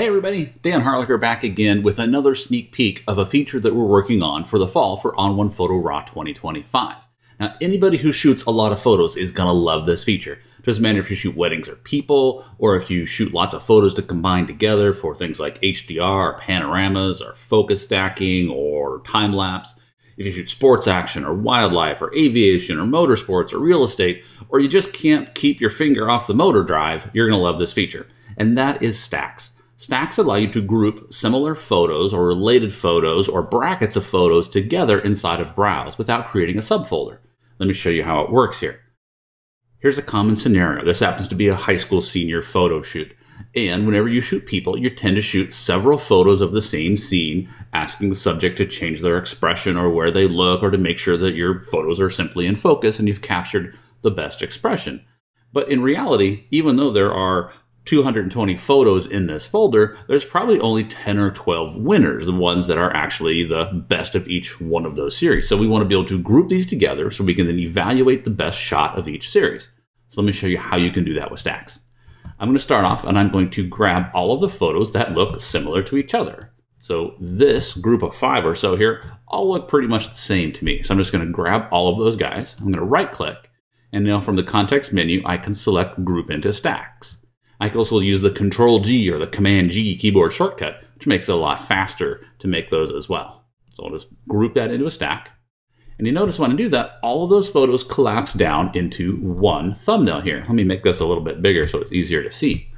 Hey everybody, Dan Harlacher back again with another sneak peek of a feature that we're working on for the fall for On1 Photo Raw 2025. Now, anybody who shoots a lot of photos is gonna love this feature. Doesn't matter if you shoot weddings or people, or if you shoot lots of photos to combine together for things like HDR or panoramas or focus stacking or time lapse. If you shoot sports action or wildlife or aviation or motorsports or real estate, or you just can't keep your finger off the motor drive, you're gonna love this feature. And that is stacks. Stacks allow you to group similar photos or related photos or brackets of photos together inside of Browse without creating a subfolder. Let me show you how it works here. Here's a common scenario. This happens to be a high school senior photo shoot. And whenever you shoot people, you tend to shoot several photos of the same scene, asking the subject to change their expression or where they look or to make sure that your photos are simply in focus and you've captured the best expression. But in reality, even though there are 220 photos in this folder, there's probably only 10 or 12 winners, the ones that are actually the best of each one of those series. So we want to be able to group these together so we can then evaluate the best shot of each series. So let me show you how you can do that with stacks. I'm going to start off and I'm going to grab all of the photos that look similar to each other. So this group of five or so here all look pretty much the same to me. So I'm just going to grab all of those guys. I'm going to right click and now from the context menu, I can select group into stacks. I can also use the Control G or the Command G keyboard shortcut, which makes it a lot faster to make those as well. So I'll just group that into a stack. And you notice when I do that, all of those photos collapse down into one thumbnail here. Let me make this a little bit bigger so it's easier to see.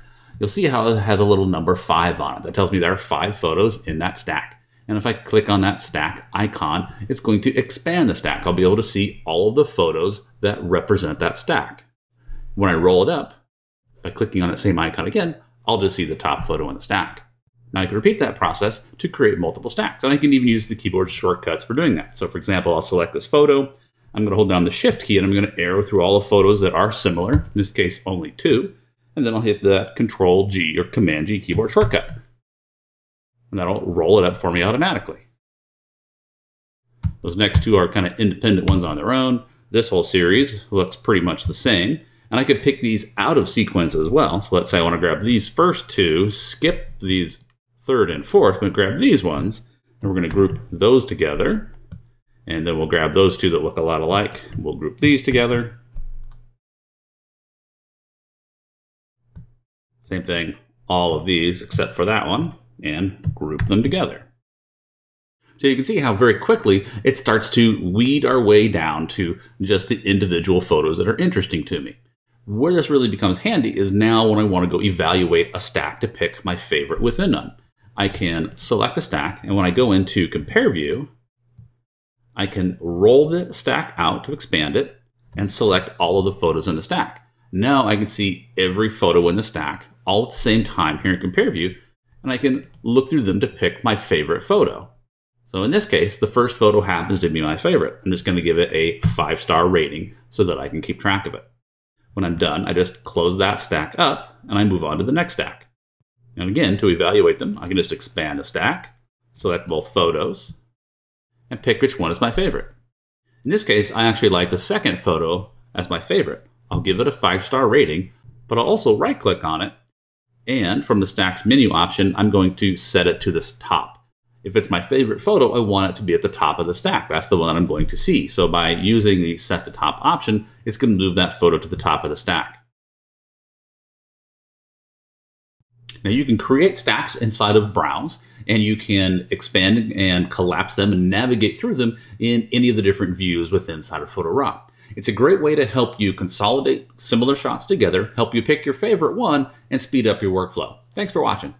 You'll see how it has a little number five on it. That tells me there are five photos in that stack. And if I click on that stack icon, it's going to expand the stack. I'll be able to see all of the photos that represent that stack. When I roll it up, by clicking on that same icon again, I'll just see the top photo in the stack. Now I can repeat that process to create multiple stacks, and I can even use the keyboard shortcuts for doing that. So for example, I'll select this photo, I'm gonna hold down the shift key and I'm gonna arrow through all the photos that are similar, in this case only two, and then I'll hit the Control G or Command G keyboard shortcut. And that'll roll it up for me automatically. Those next two are kind of independent ones on their own. This whole series looks pretty much the same. And I could pick these out of sequence as well. So let's say I want to grab these first two, skip these third and fourth, but grab these ones, and we're going to group those together. And then we'll grab those two that look a lot alike. We'll group these together. Same thing, all of these except for that one, and group them together. So you can see how very quickly it starts to weed our way down to just the individual photos that are interesting to me. Where this really becomes handy is now when I want to go evaluate a stack to pick my favorite within them. I can select a stack, and when I go into Compare View, I can roll the stack out to expand it and select all of the photos in the stack. Now I can see every photo in the stack all at the same time here in Compare View, and I can look through them to pick my favorite photo. So in this case, the first photo happens to be my favorite. I'm just going to give it a five-star rating so that I can keep track of it. When I'm done, I just close that stack up and I move on to the next stack. And again, to evaluate them, I can just expand the stack, select both photos, and pick which one is my favorite. In this case, I actually like the second photo as my favorite. I'll give it a five-star rating, but I'll also right-click on it, and from the Stacks menu option, I'm going to set it to this top. If it's my favorite photo, I want it to be at the top of the stack. That's the one that I'm going to see. So by using the set to top option, it's going to move that photo to the top of the stack. Now you can create stacks inside of Browse and you can expand and collapse them and navigate through them in any of the different views within inside of Photo Raw. It's a great way to help you consolidate similar shots together, help you pick your favorite one, and speed up your workflow. Thanks for watching.